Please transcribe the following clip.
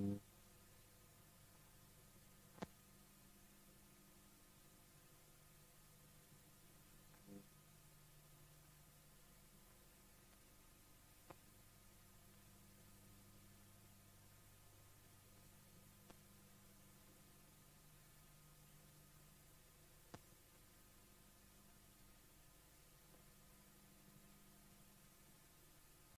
Mm-hmm.